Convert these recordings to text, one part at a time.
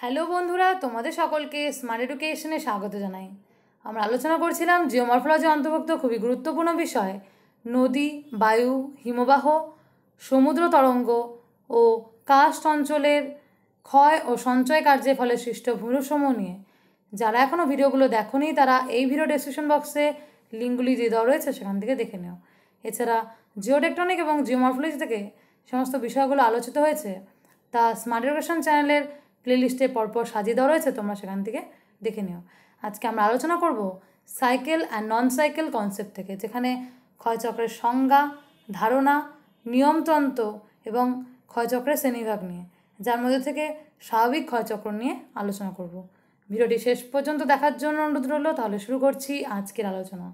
Hello বন্ধুরা, তোমাদের সকলকে স্মার্ট এডুকেশনে স্বাগত জানাই। আমরা আলোচনা করছিলাম জিওমরফোলজি অন্তর্ভুক্ত খুবই গুরুত্বপূর্ণ বিষয়, নদী, বায়ু, হিমবাহ, সমুদ্র তরঙ্গ ও কাস্ট অঞ্চলের ক্ষয় ও সঞ্চয় কার্যের ফলে সৃষ্ট ভূমিরূপসমূহ নিয়ে। যারা এখনও ভিডিওগুলো দেখোনি, তারা এই ভিডিও ডেসক্রিপশন বক্সে লিঙ্কগুলি যে দেওয়া রয়েছে, সেখান থেকে দেখে নিও। এছাড়া জিওটেকটনিক এবং জিওমরফোলজি থেকে সমস্ত বিষয়গুলো আলোচিত হয়েছে। তা স্মার্ট এডুকেশন চ্যানেলের প্লেলিস্টে পরপর সাজিয়ে দেওয়া রয়েছে, তোমরা সেখান থেকে দেখে নিও। আজকে আমরা আলোচনা করব cycle and non cycle concept থেকে, যেখানে ক্ষয়চক্রের সংজ্ঞা, ধারণা, নিয়মতন্ত্র এবং ক্ষয়চক্রের শ্রেণীভাগ নিয়ে, যার মধ্যে থেকে স্বাভাবিক ক্ষয়চক্র নিয়ে আলোচনা করব। ভিডিওটি শেষ পর্যন্ত দেখার জন্য অনুরোধ রইল, তাহলে শুরু করছি আজকের আলোচনা।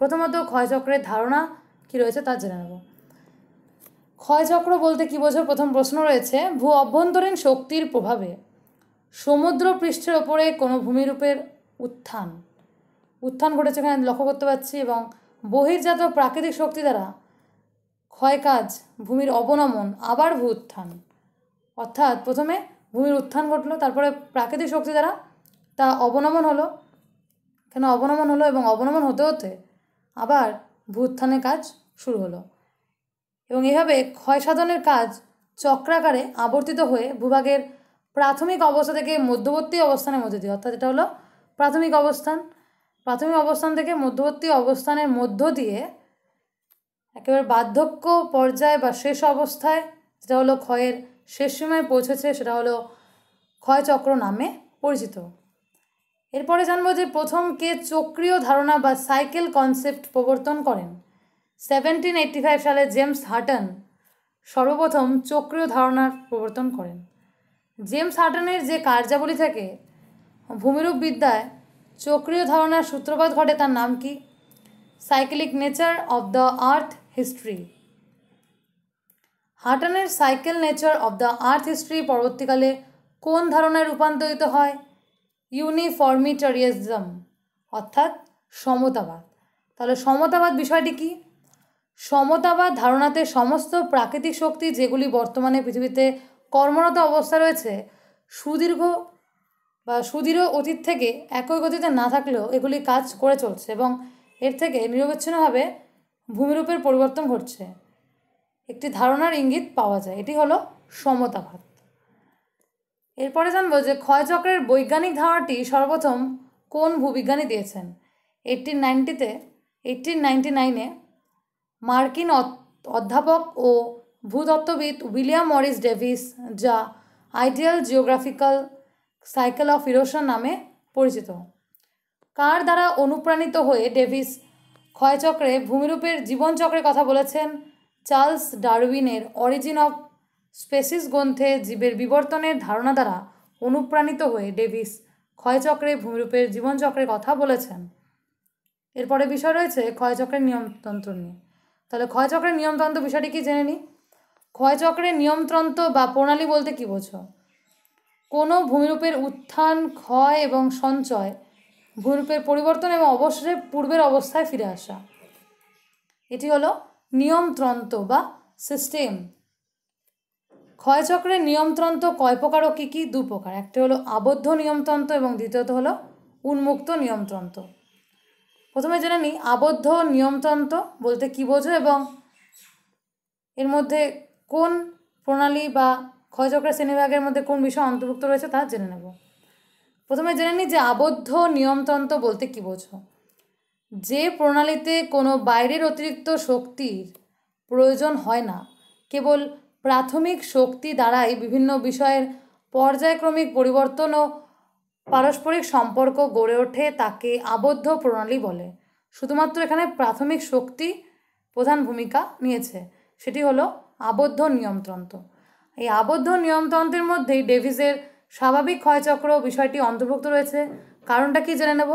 প্রথমত ক্ষয়চক্রের ধারণা কী রয়েছে তা জেনে নেব। ক্ষয়চক্র বলতে কী বোঝো প্রথম প্রশ্ন রয়েছে, ভূ অভ্যন্তরীণ শক্তির প্রভাবে সমুদ্র পৃষ্ঠের ওপরে কোনো ভূমিরূপের উত্থান। উত্থান ঘটেছে এখানে লক্ষ্য করতে পারছি এবং বহির্জাত প্রাকৃতিক শক্তি দ্বারা ক্ষয়কাজ ভূমির অবনমন, আবার ভূ উত্থান। অর্থাৎ প্রথমে ভূমির উত্থান ঘটলো, তারপরে প্রাকৃতিক শক্তি দ্বারা তা অবনমন হলো। কেন অবনমন হলো এবং অবনমন হতে হতে আবার ভূ উত্থানের কাজ শুরু হলো। এবং এভাবে ক্ষয়সাধনের কাজ চক্রাকারে আবর্তিত হয়ে ভূভাগের প্রাথমিক অবস্থা থেকে মধ্যবর্তী অবস্থানের মধ্যে দিয়ে, অর্থাৎ এটা হলো প্রাথমিক অবস্থান প্রাথমিক অবস্থান থেকে মধ্যবর্তী অবস্থানের মধ্য দিয়ে একেবারে বার্ধক্য পর্যায়ে বা শেষ অবস্থায় যেটা হলো ক্ষয়ের শেষ সীমায় পৌঁছেছে, সেটা হলো ক্ষয়চক্র নামে পরিচিত। এরপরে জানব যে প্রথম কে চক্রীয় ধারণা বা সাইকেল কনসেপ্ট প্রবর্তন করেন। সেভেন্টিন এইট্টি ফাইভ সালে জেমস হার্টন সর্বপ্রথম চক্রীয় ধারণার প্রবর্তন করেন। জেমস হার্টনের যে কার্যাবলী থেকে, ভূমিরূপ বিদ্যায় চক্রীয় ধারণার সূত্রপাত ঘটে তার নাম কি? Cyclic nature of the earth history. হার্টনের cycle nature of the earth history পরবর্তীকালে কোন ধারণায় রূপান্তরিত হয়? ইউনিফর্মিটারিয়াজম, অর্থাৎ সমতাবাদ। তাহলে সমতাবাদ বিষয়টি কি? সমতাবাদ ধারণাতে সমস্ত প্রাকৃতিক শক্তি যেগুলি বর্তমানে পৃথিবীতে কর্মরত অবস্থা রয়েছে, সুদীর্ঘ বা সুদৃঢ় অতীত থেকে একই গতিতে না থাকলেও এগুলি কাজ করে চলছে এবং এর থেকে নিরবচ্ছিন্নভাবে ভূমিরূপের পরিবর্তন ঘটছে। একটি ধারণার ইঙ্গিত পাওয়া যায়, এটি হলো সমতাবাদ। এরপরে জানব যে ক্ষয়চক্রের বৈজ্ঞানিক ধারণাটি সর্বপ্রথম কোন ভূবিজ্ঞানী দিয়েছেন? এইটিন নাইনটিতে এইটিন নাইনটি নাইনে মার্কিন অধ্যাপক ও ভূতত্ত্ববিদ উইলিয়াম মরিস ডেভিস, যা ideal geographical cycle of erosion নামে পরিচিত। কার দ্বারা অনুপ্রাণিত হয়ে ডেভিস ক্ষয়চক্রে ভূমিরূপের জীবনচক্রের কথা বলেছেন, চার্লস ডারউইনের অরিজিন অফ স্পেসিস গ্রন্থে জীবের বিবর্তনের ধারণা দ্বারা অনুপ্রাণিত হয়ে ডেভিস ক্ষয়চক্রে ভূমিরূপের জীবনচক্রের কথা বলেছেন। এরপরে বিষয় রয়েছে ক্ষয়চক্রের নিয়মতন্ত্র নিয়ে। তাহলে ক্ষয়চক্রের নিয়মতন্ত্র বিষয়টি কি জেনে নিই ক্ষয়চক্রের নিয়মতন্ত্র বা প্রণালী বলতে কী বোঝো? কোনো ভূমিরূপের উত্থান, ক্ষয় এবং সঞ্চয় ভূমিরূপের পরিবর্তন এবং অবশেষে পূর্বের অবস্থায় ফিরে আসা। এটি হলো নিয়মতন্ত্র বা সিস্টেম। ক্ষয়চক্রের নিয়মতন্ত্র কয় প্রকার ও কী কী? দু প্রকার। একটি হলো আবদ্ধ নিয়মতন্ত্র এবং দ্বিতীয়ত হলো উন্মুক্ত নিয়মতন্ত্র। প্রথমে জেনে নিই, আবদ্ধ, নিয়মতন্ত্র বলতে কী বোঝো এবং এর মধ্যে কোন প্রণালী বা ক্ষয়চক্রের শ্রেণীভাগের মধ্যে কোন বিষয় অন্তর্ভুক্ত রয়েছে তা জেনে নেব। প্রথমে জেনে নিই যে আবদ্ধ, নিয়মতন্ত্র বলতে কী বোঝো। যে প্রণালীতে কোনো বাইরের অতিরিক্ত শক্তির প্রয়োজন হয় না, কেবল প্রাথমিক শক্তি দ্বারাই বিভিন্ন বিষয়ের পর্যায়ক্রমিক পরিবর্তন ও পারস্পরিক সম্পর্ক গড়ে ওঠে তাকে আবদ্ধ প্রণালী বলে। শুধুমাত্র এখানে প্রাথমিক শক্তি প্রধান ভূমিকা নিয়েছে, সেটি হলো আবদ্ধ নিয়মতন্ত্র। এই আবদ্ধ নিয়মতন্ত্রের মধ্যেই ডেভিসের স্বাভাবিক ক্ষয়চক্র বিষয়টি অন্তর্ভুক্ত রয়েছে। কারণটা কি জেনে নেব?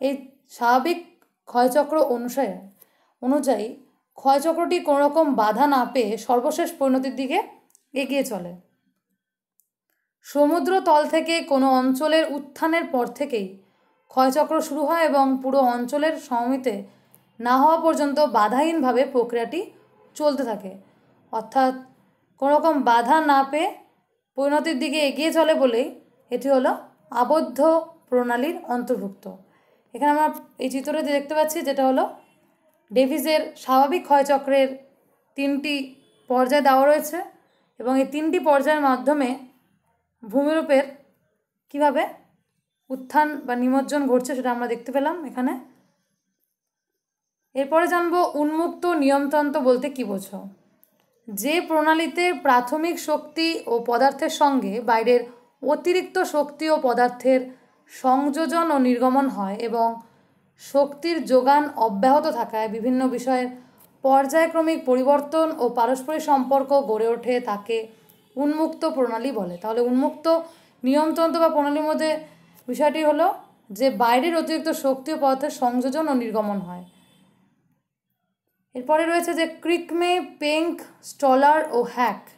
এই স্বাভাবিক ক্ষয়চক্র অনুসারে, অনুযায়ী ক্ষয়চক্রটি কোনো রকম বাধা না পেয়ে সর্বশেষ পরিণতির দিকে এগিয়ে চলে। সমুদ্র তল থেকে কোনো অঞ্চলের উত্থানের পর থেকেই ক্ষয়চক্র শুরু হয় এবং পুরো অঞ্চলের সমমিতে না হওয়া পর্যন্ত বাধাহীনভাবে প্রক্রিয়াটি চলতে থাকে। অর্থাৎ কোনো রকম বাধা না পেয়ে পরিণতির দিকে এগিয়ে চলে বলেই এটি হলো আবদ্ধ প্রণালীর অন্তর্ভুক্ত। এখানে আমরা এই চিত্রটি দেখতে পাচ্ছি যেটা হলো ডেভিসের স্বাভাবিক ক্ষয়চক্রের তিনটি পর্যায় দেওয়া রয়েছে এবং এই তিনটি পর্যায়ের মাধ্যমে ভূমিরূপের কীভাবে উত্থান বা নিমজ্জন ঘটছে সেটা আমরা দেখতে পেলাম এখানে। এরপরে জানব উন্মুক্ত নিয়মতন্ত্র বলতে কী বোঝো? যে প্রণালীতে প্রাথমিক শক্তি ও পদার্থের সঙ্গে বাইরের অতিরিক্ত শক্তি ও পদার্থের সংযোজন ও নির্গমন হয় এবং শক্তির যোগান অব্যাহত থাকায় বিভিন্ন বিষয়ের পর্যায়ক্রমিক পরিবর্তন ও পারস্পরিক সম্পর্ক গড়ে ওঠে, তাকে উন্মুক্ত প্রণালী বলে। তাহলে উন্মুক্ত নিয়মতন্ত্র বা প্রণালীর মধ্যে বিষয়টি হলো যে, বাইরের অতিরিক্ত শক্তি ও পদার্থের সংযোজন ও নির্গমন হয়। এরপরে রয়েছে যে, ক্রিকমে, পেঙ্ক, স্টলার ও হ্যাক।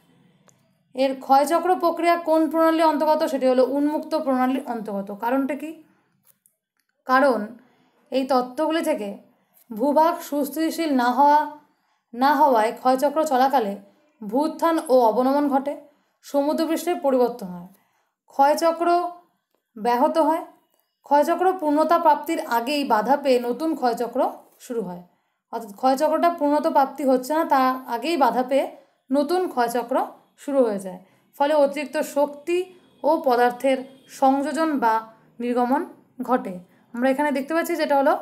এর ক্ষয়চক্র প্রক্রিয়া কোন প্রণালীর অন্তর্গত? সেটি হলো উন্মুক্ত প্রণালীর অন্তর্গত। কারণটা কি? কারণ এই তত্ত্বগুলি থেকে ভূভাগ সুস্থিতিশীল না হওয়া, না হওয়ায় ক্ষয়চক্র চলাকালে ভূত্থান ও অবনমন ঘটে, সমুদ্রপৃষ্ঠের পরিবর্তন হয়। ক্ষয়চক্র ব্যাহত হয়। ক্ষয়চক্র পূর্ণতা প্রাপ্তির আগেই বাধা পেয়ে নতুন ক্ষয়চক্র শুরু হয়। অর্থাৎ ক্ষয়চক্রটা পূর্ণতা প্রাপ্তি হচ্ছে না, তার আগেই বাধা পেয়ে নতুন ক্ষয়চক্র শুরু হয়ে যায়। ফলে অতিরিক্ত শক্তি ও পদার্থের সংযোজন বা নির্গমন ঘটে। আমরা এখানে দেখতে পাচ্ছি যেটা হলো,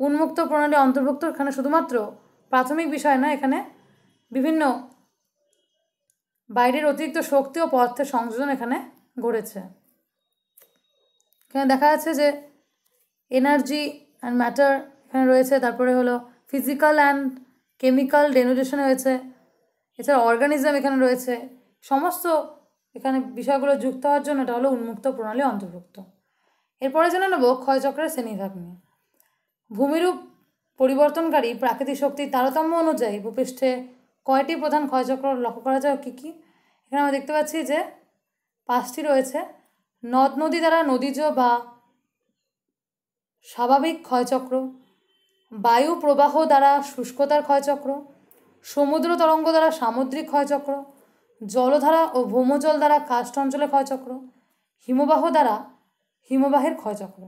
উন্মুক্ত প্রণালী অন্তর্ভুক্ত এখানে শুধুমাত্র প্রাথমিক বিষয় নয়, এখানে বিভিন্ন বাইরের অতিরিক্ত শক্তি ও পদার্থের সংযোজন এখানে ঘটেছে। এখানে দেখা যাচ্ছে যে এনার্জি অ্যান্ড ম্যাটার এখানে রয়েছে, তারপরে হলো ফিজিক্যাল অ্যান্ড কেমিক্যাল ডেনোটেশন হয়েছে, এছাড়া অর্গানিজম এখানে রয়েছে। সমস্ত এখানে বিষয়গুলো যুক্ত হওয়ার জন্য এটা হলো উন্মুক্ত প্রণালী অন্তর্ভুক্ত। এরপরে জেনে নেব ক্ষয়চক্রের শ্রেণীভাগ নিয়ে। ভূমিরূপ পরিবর্তনকারী প্রাকৃতিক শক্তির তারতম্য অনুযায়ী ভূপৃষ্ঠে কয়টি প্রধান ক্ষয়চক্র লক্ষ্য করা যায়, কী কী? এখানে আমরা দেখতে পাচ্ছি যে পাঁচটি রয়েছে। নদ নদী দ্বারা নদীজ বা স্বাভাবিক ক্ষয়চক্র, বায়ু প্রবাহ দ্বারা শুষ্কতার ক্ষয়চক্র, সমুদ্র তরঙ্গ দ্বারা সামুদ্রিক ক্ষয়চক্র, জলধারা ও ভৌমজল দ্বারা কাষ্ঠ অঞ্চলের ক্ষয়চক্র, হিমবাহ দ্বারা হিমবাহের ক্ষয়চক্র।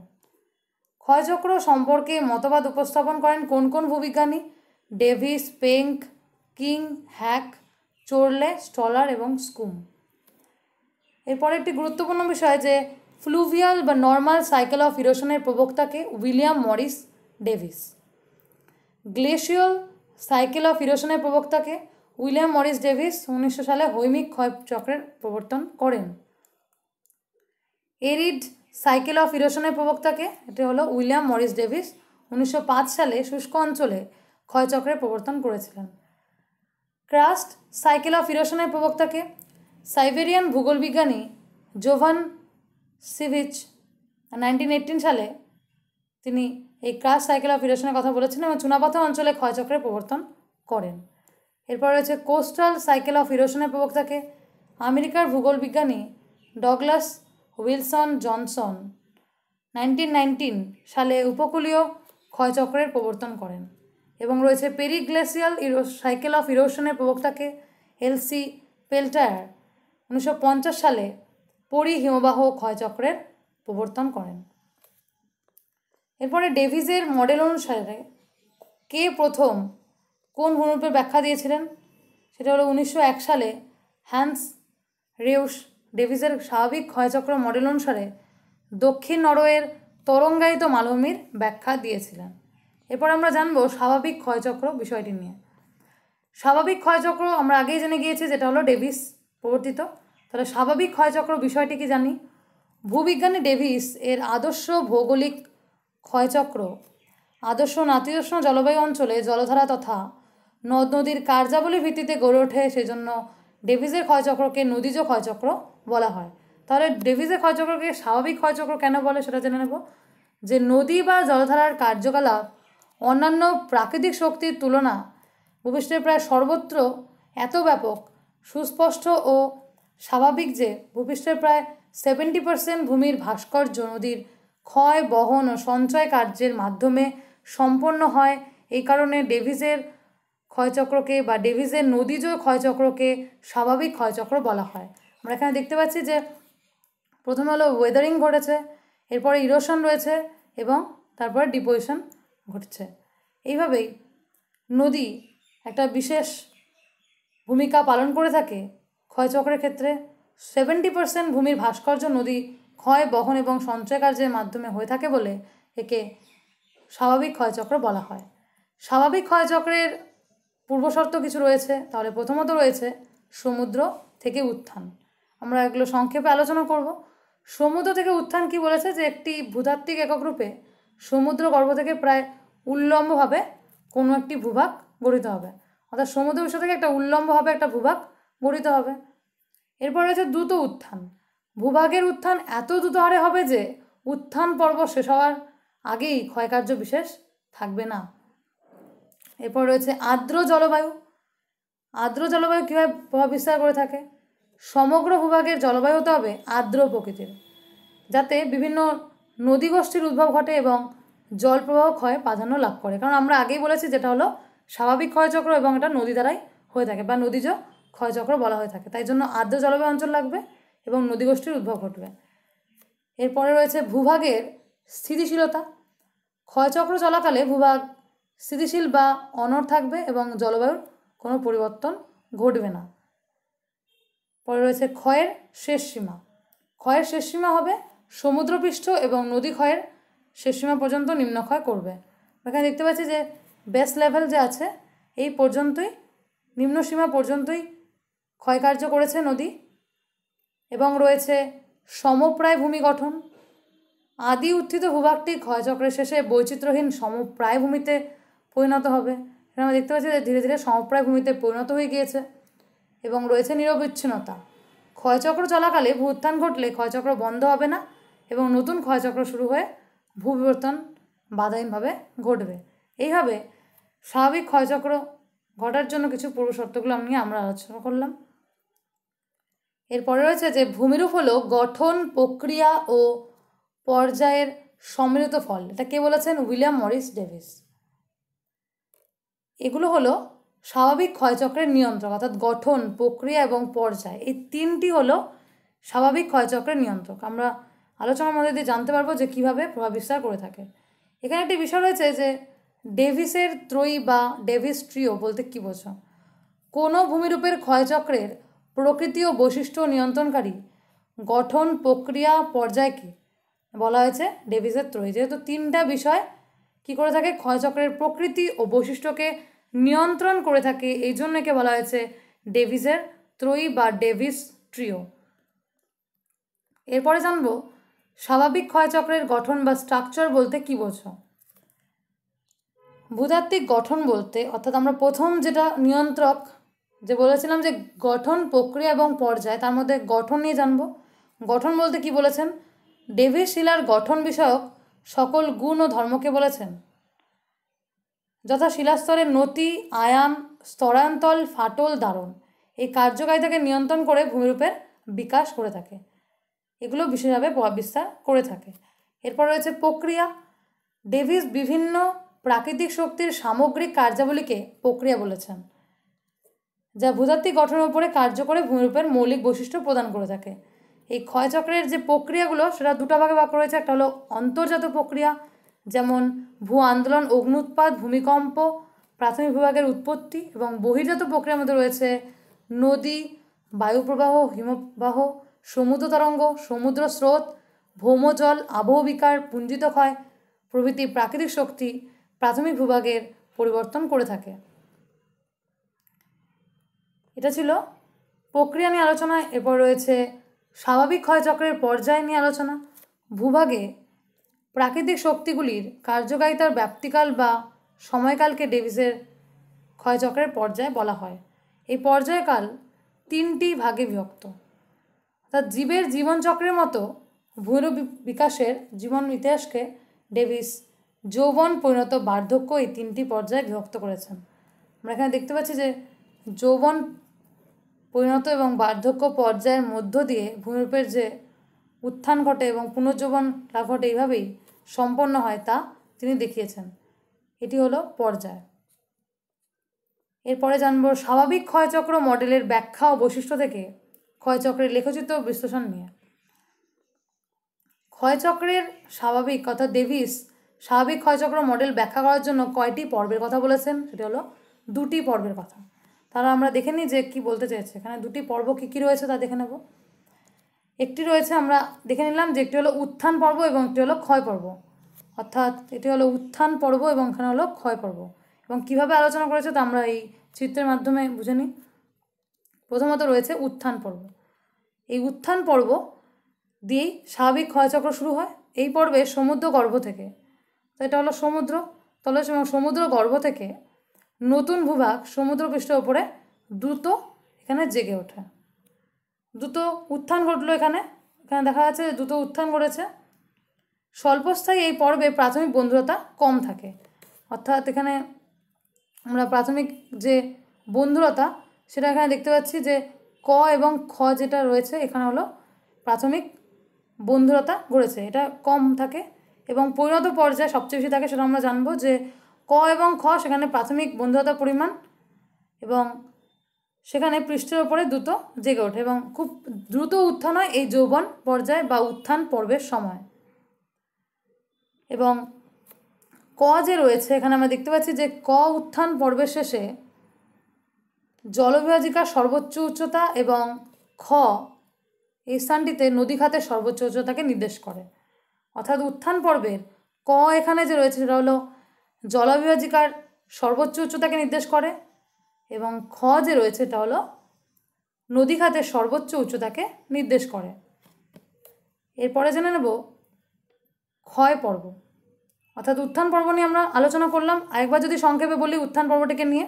ক্ষয়চক্র সম্পর্কে মতবাদ উপস্থাপন করেন কোন কোন ভূবিজ্ঞানী? Davis, Penck King, Hack, Chorley, Strahler এবং স্কুম। এরপরে একটি গুরুত্বপূর্ণ বিষয় যে, ফ্লুভিয়াল বা নর্মাল সাইকেল অফ ইরোশনের প্রবক্তাকে William Morris Davis. Glacial cycle of ইরোশনের প্রবক্তাকে উইলিয়াম মরিস ডেভিস উনিশশো সালে হৈমিক ক্ষয়চক্রের প্রবর্তন করেন। এরিড সাইকেল অফ ইরোশনের প্রবক্তাকে, এটি হলো উইলিয়াম মরিস ডেভিস উনিশশো পাঁচ সালে শুষ্ক অঞ্চলে ক্ষয়চক্রের প্রবর্তন করেছিলেন। ক্রাস্ট সাইকেল অফ ইরোশনের প্রবক্তাকে সাইবেরিয়ান ভূগোলবিজ্ঞানী জোভান সিভিচ নাইনটিন এইটিন সালে তিনি এই ক্রাস সাইকেল অফ ইরোশনের কথা বলেছেন এবং চুনাপাথর অঞ্চলে ক্ষয়চক্রের প্রবর্তন করেন। এরপর রয়েছে কোস্টাল সাইকেল অফ ইরোশনের প্রবক্তাকে আমেরিকার ভূগোল বিজ্ঞানী Douglas Wilson Johnson nineteen nineteen সালে উপকূলীয় ক্ষয়চক্রের প্রবর্তন করেন। এবং রয়েছে পেরিগ্লেসিয়াল ইরো সাইকেল অফ ইরোশনের প্রবক্তাকে এলসি পেল্টায়ার উনিশশো পঞ্চাশ সালে পরি হিমবাহ ক্ষয়চক্রের প্রবর্তন করেন। এরপরে ডেভিসের মডেল অনুসারে কে প্রথম কোন ভূমিরূপের ব্যাখ্যা দিয়েছিলেন? সেটা হলো উনিশশো এক সালে হ্যান্স রেউস ডেভিসের স্বাভাবিক ক্ষয়চক্র মডেল অনুসারে দক্ষিণ নরওয়ের তরঙ্গায়িত মালভূমির ব্যাখ্যা দিয়েছিলেন। এরপর আমরা জানব স্বাভাবিক ক্ষয়চক্র বিষয়টি নিয়ে। স্বাভাবিক ক্ষয়চক্র আমরা আগেই জেনে গিয়েছি যেটা হলো ডেভিস প্রবর্তিত। তাহলে স্বাভাবিক ক্ষয়চক্র বিষয়টি কি জানি? ভূবিজ্ঞানী ডেভিস এর আদর্শ ভৌগোলিক ক্ষয়চক্র, আদর্শ নাতিদর্শ জলবায়ু অঞ্চলে জলধারা তথা নদ নদীর কার্যাবলীর ভিত্তিতে গড়ে ওঠে, সেজন্য ডেভিসের ক্ষয়চক্রকে নদীজ ক্ষয়চক্র বলা হয়। তাহলে ডেভিসের ক্ষয়চক্রকে স্বাভাবিক ক্ষয়চক্র কেন বলে সেটা জেনে নেব। যে নদী বা জলধারার কার্যকলাপ অন্যান্য প্রাকৃতিক শক্তির তুলনা ভূপৃষ্ঠের প্রায় সর্বত্র এত ব্যাপক, সুস্পষ্ট ও স্বাভাবিক যে ভূপৃষ্ঠের প্রায় সেভেন্টি পার্সেন্ট ভূমির ভাস্কর্য নদীর ক্ষয়, বহন ও সঞ্চয় কার্যের মাধ্যমে সম্পন্ন হয়। এই কারণে ডেভিসের ক্ষয়চক্রকে বা ডেভিসের নদীজ ক্ষয়চক্রকে স্বাভাবিক ক্ষয়চক্র বলা হয়। আমরা এখানে দেখতে পাচ্ছি যে প্রথমে হলো ওয়েদারিং ঘটেছে, এরপরে ইরোশন রয়েছে এবং তারপরে ডিপোজিশন ঘটছে। এইভাবেই নদী একটা বিশেষ ভূমিকা পালন করে থাকে। ক্ষয়চক্রের ক্ষেত্রে সেভেন্টি পার্সেন্ট ভূমির ভাস্কর্য নদী ক্ষয়, বহন এবং সঞ্চয় কার্যের মাধ্যমে হয়ে থাকে বলে একে স্বাভাবিক ক্ষয়চক্র বলা হয়। স্বাভাবিক ক্ষয়চক্রের পূর্বশর্ত কিছু রয়েছে। তাহলে প্রথমত রয়েছে সমুদ্র থেকে উত্থান। আমরা এগুলো সংক্ষেপে আলোচনা করব। সমুদ্র থেকে উত্থান কি বলেছে? যে একটি ভূতাত্ত্বিক একক রূপে সমুদ্র গর্ভ থেকে প্রায় উল্লম্বভাবে কোনো একটি ভূভাগ গঠিত হবে। অর্থাৎ সমুদ্র বিশ্ব থেকে একটা উল্লম্বভাবে একটা ভূভাগ গঠিত হবে। এরপর রয়েছে দ্রুত উত্থান। ভূভাগের উত্থান এত দ্রুত হারে হবে যে উত্থান পর্ব শেষ হওয়ার আগেই ক্ষয়কার্য বিশেষ থাকবে না। এরপর রয়েছে আর্দ্র জলবায়ু। আর্দ্র জলবায়ু কীভাবে প্রভাব বিস্তার করে থাকে? সমগ্র ভূভাগের জলবায়ু হতে হবে আর্দ্র প্রকৃতির, যাতে বিভিন্ন নদী গোষ্ঠীর উদ্ভব ঘটে এবং জল প্রবাহ ক্ষয় প্রাধান্য লাভ করে। কারণ আমরা আগেই বলেছি যেটা হলো স্বাভাবিক ক্ষয়চক্র এবং এটা নদী দ্বারাই হয়ে থাকে বা নদীজ ক্ষয়চক্র বলা হয়ে থাকে। তাই জন্য আর্দ্র জলবায়ু অঞ্চল লাগবে এবং নদী গোষ্ঠীর উদ্ভব ঘটবে। এরপরে রয়েছে ভূভাগের স্থিতিশীলতা। ক্ষয়চক্র চলাকালে ভূভাগ স্থিতিশীল বা অনর থাকবে এবং জলবায়ুর কোনো পরিবর্তন ঘটবে না। পরে রয়েছে ক্ষয়ের শেষ সীমা। ক্ষয়ের শেষ সীমা হবে সমুদ্রপৃষ্ঠ এবং নদী ক্ষয়ের শেষ সীমা পর্যন্ত নিম্নক্ষয় করবে। এখানে দেখতে পাচ্ছি যে বেস লেভেল যে আছে, এই পর্যন্তই নিম্নসীমা পর্যন্তই ক্ষয়কার্য করেছে নদী এবং রয়েছে সমপ্রায় ভূমি গঠন। আদি উত্থিত ভূভাগটি ক্ষয়চক্রের শেষে বৈচিত্র্যহীন সমপ্রায় ভূমিতে পরিণত হবে। আমরা দেখতে পাচ্ছি যে ধীরে ধীরে সমপ্রায় ভূমিতে পরিণত হয়ে গিয়েছে এবং রয়েছে নিরবিচ্ছিন্নতা। ক্ষয়চক্র চলাকালে ভূ উত্থান ঘটলে ক্ষয়চক্র বন্ধ হবে না এবং নতুন ক্ষয়চক্র শুরু হয়ে ভূ বিবর্তন বাধাহীনভাবে ঘটবে। এইভাবে স্বাভাবিক ক্ষয়চক্র ঘটার জন্য কিছু পূর্ব শর্তগুলো নিয়ে আমরা আলোচনা করলাম। এরপরে রয়েছে যে ভূমিরূপ হলো গঠন, প্রক্রিয়া ও পর্যায়ের সম্মিলিত ফল। এটা কে বলেছেন? William Morris Davis. এগুলো হলো স্বাভাবিক ক্ষয়চক্রের নিয়ন্ত্রক, অর্থাৎ গঠন, প্রক্রিয়া এবং পর্যায়। এই তিনটি হলো স্বাভাবিক ক্ষয়চক্রের নিয়ন্ত্রক। আমরা আলোচনার মধ্যে দিয়ে জানতে পারব যে কীভাবে প্রভাব বিস্তার করে থাকে। এখানে একটি বিষয় রয়েছে যে ডেভিসের ত্রয়ী বা ডেভিস ট্রিও বলতে কী বোঝো? কোনো ভূমিরূপের ক্ষয়চক্রের প্রকৃতি ও বৈশিষ্ট্য নিয়ন্ত্রণকারী গঠন প্রক্রিয়া পর্যায়কে বলা হয়েছে ডেভিসের ত্রয়ী। যেহেতু তিনটা বিষয় কি করে থাকে? ক্ষয়চক্রের প্রকৃতি ও বৈশিষ্ট্যকে নিয়ন্ত্রণ করে থাকে, এই জন্য একে বলা হয়েছে ডেভিসের ত্রয়ী বা ডেভিস ট্রিও। এরপরে জানব স্বাভাবিক ক্ষয়চক্রের গঠন বা স্ট্রাকচার বলতে কী বোঝো? ভূতাত্ত্বিক গঠন বলতে, অর্থাৎ আমরা প্রথম যেটা নিয়ন্ত্রক, যে বলেছিলাম যে গঠন প্রক্রিয়া এবং পর্যায়, তার মধ্যে গঠন নিয়ে জানব। গঠন বলতে কি বলেছেন? ডেভিস শিলার গঠন বিষয়ক সকল গুণ ও ধর্মকে বলেছেন। যথা শিলাস্তরের নতি আয়াম স্তরান্তল ফাটল দারণ এই কার্যকারিতাকে নিয়ন্ত্রণ করে ভূমিরূপের বিকাশ করে থাকে। এগুলো বিশেষভাবে প্রভাব বিস্তার করে থাকে। এরপর রয়েছে প্রক্রিয়া। ডেভিস বিভিন্ন প্রাকৃতিক শক্তির সামগ্রিক কার্যাবলীকে প্রক্রিয়া বলেছেন, যা ভূতাত্ত্বিক গঠনের উপরে কার্য করে ভূমিরূপের মৌলিক বৈশিষ্ট্য প্রদান করে থাকে। এই ক্ষয়চক্রের যে প্রক্রিয়াগুলো, সেটা দুটো ভাগে ভাগ রয়েছে একটা হলো অন্তর্জাত প্রক্রিয়া, যেমন ভূ আন্দোলন, অগ্নুৎপাত, ভূমিকম্প, প্রাথমিক বিভাগের উৎপত্তি এবং বহির্জাত প্রক্রিয়ার মধ্যে রয়েছে নদী, বায়ুপ্রবাহ হিমবাহ সমুদ্র তরঙ্গ সমুদ্র স্রোত ভৌমজল আবহবিকার পুঞ্জিত ক্ষয় প্রভৃতি প্রাকৃতিক শক্তি প্রাথমিক ভূভাগের পরিবর্তন করে থাকে। এটা ছিল প্রক্রিয়া নিয়ে আলোচনা, এরপর রয়েছে স্বাভাবিক ক্ষয়চক্রের পর্যায় নিয়ে আলোচনা। ভূভাগে প্রাকৃতিক শক্তিগুলির কার্যকারিতার ব্যাপ্তিকাল বা সময়কালকে ডেভিসের ক্ষয়চক্রের পর্যায় বলা হয়। এই পর্যায়কাল তিনটি ভাগে বিভক্ত। অর্থাৎ জীবের জীবনচক্রের মতো ভূমির বিকাশের জীবন ইতিহাসকে ডেভিস যৌবন পরিণত বার্ধক্য এই তিনটি পর্যায়ে বিভক্ত করেছেন। আমরা এখানে দেখতে পাচ্ছি যে যৌবন পরিণত এবং বার্ধক্য পর্যায়ের মধ্য দিয়ে ভূমিরূপের যে উত্থান ঘটে এবং পুনর্জীবন লাভ ঘটে এইভাবেই সম্পন্ন হয় তা তিনি দেখিয়েছেন। এটি হলো পর্যায়। এরপরে জানব স্বাভাবিক ক্ষয়চক্র মডেলের ব্যাখ্যা ও বৈশিষ্ট্য থেকে ক্ষয়চক্রের লেখচিত্র বিশ্লেষণ নিয়ে। ক্ষয়চক্রের স্বাভাবিক, অর্থাৎ ডেভিস, স্বাভাবিক ক্ষয়চক্র মডেল ব্যাখ্যা করার জন্য কয়টি পর্বের কথা বলেছেন? সেটি হলো দুটি পর্বের কথা। তাহলে আমরা দেখে নিই যে কী বলতে চাইছে। এখানে দুটি পর্ব কী কী রয়েছে তা দেখে নেব। একটি রয়েছে, আমরা দেখে নিলাম যে একটি হলো উত্থান পর্ব এবং একটি হলো ক্ষয় পর্ব। অর্থাৎ এটি হলো উত্থান পর্ব এবং এখানে হলো ক্ষয় পর্ব। এবং কীভাবে আলোচনা করেছে তা আমরা এই চিত্রের মাধ্যমে বুঝে নিই। প্রথমত রয়েছে উত্থান পর্ব। এই উত্থান পর্ব দিয়েই স্বাভাবিক ক্ষয়চক্র শুরু হয় এই পর্বে সমুদ্র গর্ভ থেকে। তো এটা হলো সমুদ্র তলে সমুদ্র গর্ভ থেকে নতুন ভূভাগ সমুদ্র পৃষ্ঠের ওপরে দ্রুত এখানে জেগে ওঠে। দ্রুত উত্থান ঘটলো এখানে। এখানে দেখা যাচ্ছে দ্রুত উত্থান ঘটেছে। স্বল্পস্থায়ী এই পর্বে প্রাথমিক বন্ধুরতা কম থাকে। অর্থাৎ এখানে আমরা প্রাথমিক যে বন্ধুরতা সেটা এখানে দেখতে পাচ্ছি যে ক এবং খ যেটা রয়েছে, এখানে হলো প্রাথমিক বন্ধুরতা গড়েছে। এটা কম থাকে এবং পরিণত পর্যায়ে সবচেয়ে বেশি থাকে সেটা আমরা জানব যে ক এবং খ সেখানে প্রাথমিক বন্ধুরতার পরিমাণ এবং সেখানে পৃষ্ঠের ওপরে দ্রুত জেগে ওঠে এবং খুব দ্রুত উত্থান হয় এই যৌবন পর্যায়ে বা উত্থান পর্বের সময়। এবং ক যে রয়েছে, এখানে আমরা দেখতে পাচ্ছি যে ক উত্থান পর্বের শেষে জলবিভাজিকার সর্বোচ্চ উচ্চতা এবং খ এই স্থানটিতে নদী খাতের সর্বোচ্চ উচ্চতাকে নির্দেশ করে। অর্থাৎ উত্থান পর্বের ক এখানে যে রয়েছে সেটা হলো জলবিভাজিকার সর্বোচ্চ উচ্চতাকে নির্দেশ করে এবং খ যে রয়েছে এটা হলো নদী খাতের সর্বোচ্চ উচ্চতাকে নির্দেশ করে। এরপরে জেনে নেব ক্ষয় পর্ব। অর্থাৎ উত্থান পর্ব নিয়ে আমরা আলোচনা করলাম। আরেকবার যদি সংক্ষেপে বলি উত্থান পর্বটিকে নিয়ে।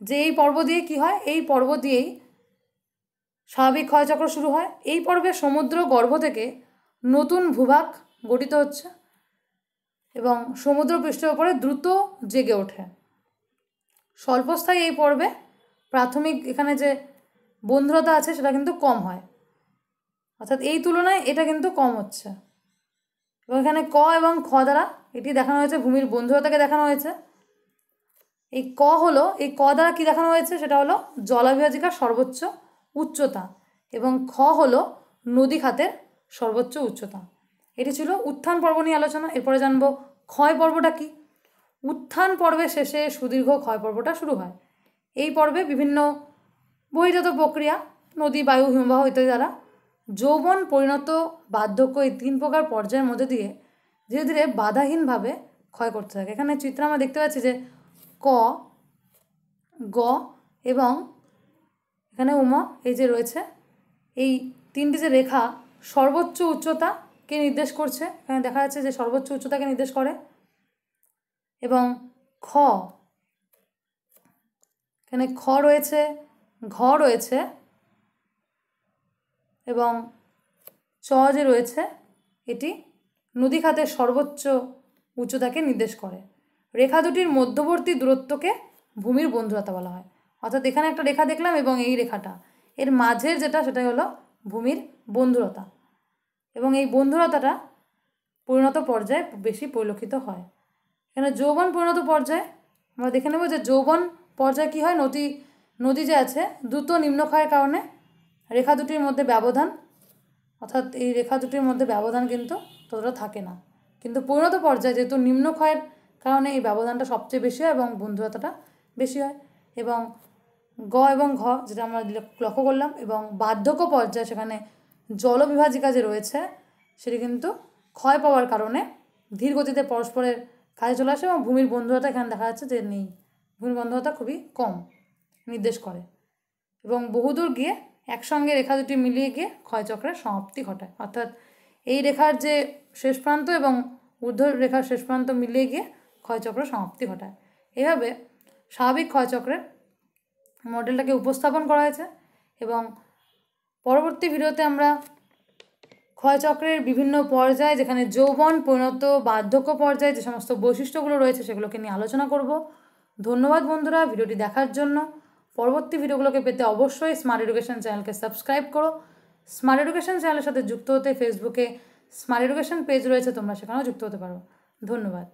যে এই পর্ব দিয়ে কি হয়? এই পর্ব দিয়েই স্বাভাবিক ক্ষয়চক্র শুরু হয়। এই পর্বে সমুদ্র গর্ভ থেকে নতুন ভূভাগ গঠিত হচ্ছে এবং সমুদ্র পৃষ্ঠের ওপরে দ্রুত জেগে ওঠে। স্বল্পস্থায়ী এই পর্বে প্রাথমিক এখানে যে বন্ধুরতা আছে সেটা কিন্তু কম হয়। অর্থাৎ এই তুলনায় এটা কিন্তু কম হচ্ছে। এবং এখানে ক এবং খ দ্বারা এটি দেখানো হয়েছে, ভূমির বন্ধুরতাকে দেখানো হয়েছে। এই ক হলো, এই ক দ্বারা কী দেখানো হয়েছে? সেটা হলো জলাভিভাজিকার সর্বোচ্চ উচ্চতা এবং খ হলো নদী খাতের সর্বোচ্চ উচ্চতা। এটি ছিল উত্থান পর্ব নিয়ে আলোচনা। এরপরে জানব ক্ষয় পর্বটা কী? উত্থান পর্বের শেষে সুদীর্ঘ ক্ষয় পর্বটা শুরু হয়। এই পর্বে বিভিন্ন বহির্জাত প্রক্রিয়া, নদী, বায়ু, হিমবাহ ইত্যাদি দ্বারা যৌবন পরিণত বার্ধক্য এই তিন প্রকার পর্যায়ের মধ্যে দিয়ে ধীরে ধীরে বাধাহীনভাবে ক্ষয় করতে থাকে। এখানে চিত্র আমরা দেখতে পাচ্ছি যে ক, গ এবং এখানে উমা, এই যে রয়েছে, এই তিনটি যে রেখা সর্বোচ্চ উচ্চতাকে নির্দেশ করছে। এখানে দেখা যাচ্ছে যে সর্বোচ্চ উচ্চতাকে নির্দেশ করে এবং খ, এখানে খ রয়েছে, ঘ রয়েছে এবং চ যে রয়েছে, এটি নদী খাতের সর্বোচ্চ উচ্চতাকে নির্দেশ করে। রেখা দুটির মধ্যবর্তী দূরত্বকে ভূমির বন্ধুরতা বলা হয়। অর্থাৎ এখানে একটা রেখা দেখলাম এবং এই রেখাটা। এর মাঝের যেটা, সেটাই হলো ভূমির বন্ধুরতা এবং এই বন্ধুরতাটা পরিণত পর্যায়ে বেশি পরিলক্ষিত হয়। এখানে যৌবন পরিণত পর্যায়ে, আমরা দেখে নেব যে যৌবন পর্যায়ে কী হয়। নদী নদী যে আছে, দ্রুত নিম্নক্ষয়ের কারণে রেখা দুটির মধ্যে ব্যবধান, অর্থাৎ এই রেখা দুটির মধ্যে ব্যবধান কিন্তু ততটা থাকে না। কিন্তু পরিণত পর্যায়ে যেহেতু নিম্নক্ষয়ের কারণে এই ব্যবধানটা সবচেয়ে বেশি হয় এবং বন্ধুরতাটা বেশি হয়। এবং গ এবং ঘ, যেটা আমরা লক্ষ্য করলাম, এবং বার্ধক্য পর্যায়ে সেখানে জলবিভাজিকা যে রয়েছে, সেটি কিন্তু ক্ষয় পাওয়ার কারণে ধীর গতিতে পরস্পরের কাজে চলে আসে এবং ভূমির বন্ধুরতা এখানে দেখা যাচ্ছে যে নেই। ভূমির বন্ধুরতা খুবই কম নির্দেশ করে। এবং বহুদূর গিয়ে একসঙ্গে রেখা দুটি মিলিয়ে গিয়ে ক্ষয়চক্রের সমাপ্তি ঘটায়। অর্থাৎ এই রেখার যে শেষ প্রান্ত এবং ঊর্ধ্ব রেখার শেষ প্রান্ত মিলিয়ে গিয়ে ক্ষয়চক্র সমাপ্তি ঘটায়। এভাবে স্বাভাবিক ক্ষয়চক্রের মডেলটাকে উপস্থাপন করা হয়েছে এবং পরবর্তী ভিডিওতে আমরা ক্ষয়চক্রের বিভিন্ন পর্যায়ে যেখানে যৌবন, পরিণত, বার্ধক্য পর্যায়ে যে সমস্ত বৈশিষ্ট্যগুলো রয়েছে সেগুলোকে নিয়ে আলোচনা করব। ধন্যবাদ বন্ধুরা ভিডিওটি দেখার জন্য। পরবর্তী ভিডিওগুলোকে পেতে অবশ্যই স্মার্ট এডুকেশন চ্যানেলকে সাবস্ক্রাইব করো। স্মার্ট এডুকেশন চ্যানেলের সাথে যুক্ত হতে ফেসবুকে স্মার্ট এডুকেশন পেজ রয়েছে, তোমরা সেখানেও যুক্ত হতে পারো। ধন্যবাদ।